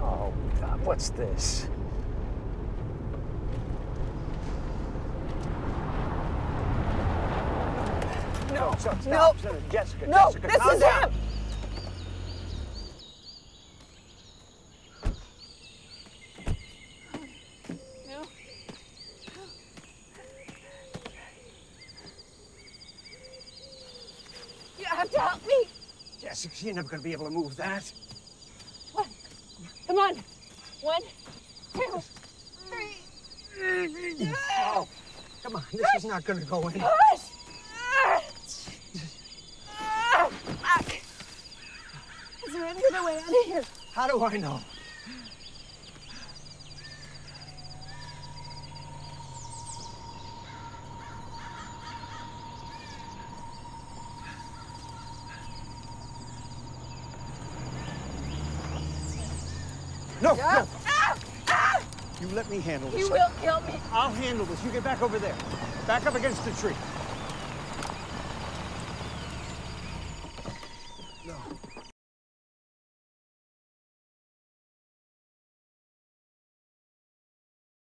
Oh, God, what's this? No, Stop, no, stop, Jessica, no, Jessica, this is down. him. No. You have to help me. Jessica, you're never gonna be able to move that. One. Come on. One, two, three. Oh, come on, this is not gonna go in. Is there any other way out of here? How do I know? No, no. Ah, ah. You let me handle this. You will kill me. I'll handle this. You get back over there. Back up against the tree.